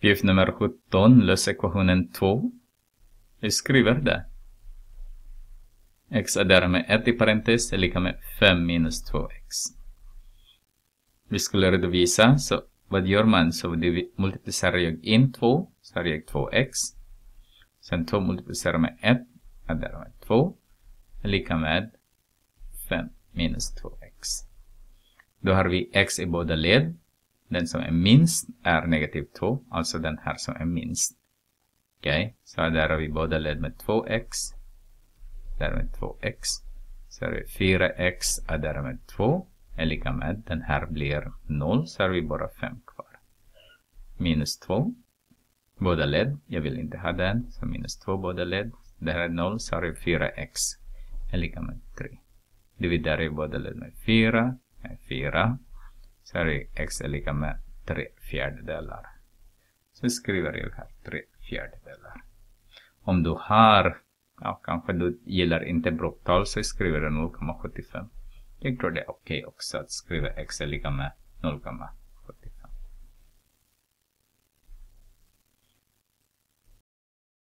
Uppgift nummer 17, lös ekvationen 2. Vi skriver det. x är med 1 i parentes är lika med 5 minus 2x. Vi skulle redovisa, så vad gör man? Så vi multiplicerar jag in 2, så har jag 2x. Sen 2 multiplicerar med 1, adderar med 2, är lika med 5 minus 2x. Då har vi x i båda led. Den som är minst är negativ 2, alltså den här som är minst. Okej, okay. så adderar vi båda led med 2x. Där med 2x. Så har vi 4x adderar med 2 är lika med, den här blir 0, så har vi bara 5 kvar. Minus 2, båda led, jag vill inte ha den, så minus 2 båda led. Där är 0, så har vi 4x är lika med 3. Dividerar vi båda led med 4, är 4. Så här är x är lika med 3 fjärdedelar. Så skriver jag här 3 fjärdedelar. Om du har, ja kanske du gillar inte brotttal så skriver du 0,75. Jag tror det är okej okay också att skriva x är lika med 0,75.